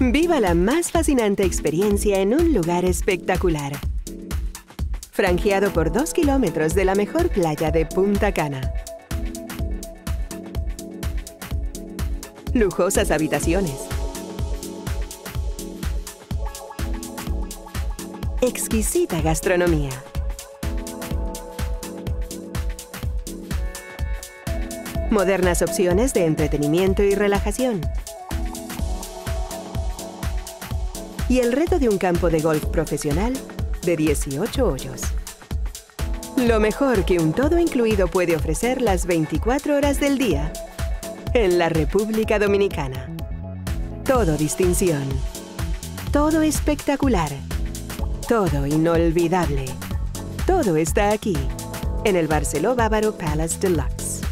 Viva la más fascinante experiencia en un lugar espectacular. Franjeado por dos kilómetros de la mejor playa de Punta Cana. Lujosas habitaciones. Exquisita gastronomía. Modernas opciones de entretenimiento y relajación. Y el reto de un campo de golf profesional de 18 hoyos. Lo mejor que un todo incluido puede ofrecer las 24 horas del día en la República Dominicana. Todo distinción. Todo espectacular. Todo inolvidable. Todo está aquí, en el Barceló Bávaro Palace Deluxe.